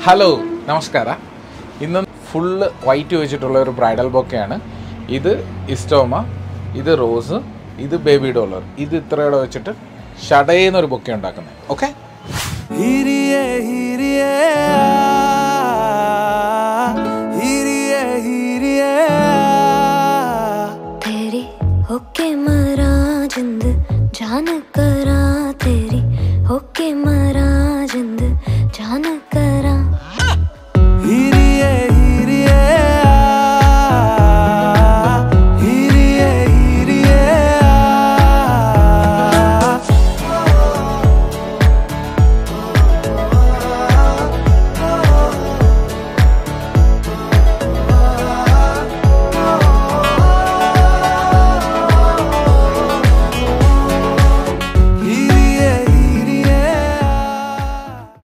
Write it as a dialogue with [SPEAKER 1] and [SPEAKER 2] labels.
[SPEAKER 1] Hello നമസ്കാരം. ഇന്ന് full white വെച്ചിട്ടുള്ള ഒരു ബ്രൈഡൽ ബൊക്കെയാണ്. ഇത് ഇസ്റ്റോമ ഇത് റോസ് ഇത് ബേബി ഡോളർ. ഇത് ഇത്രയോടെ വെച്ചിട്ട് ഷടയെന്നൊരു ബൊക്കെ ഉണ്ടാക്കുന്നത് okay?
[SPEAKER 2] Hirie, hirie, hirie, hirie.
[SPEAKER 3] तेरी होके मरा जिंद जान करा तेरी। होके मरा जिंद जान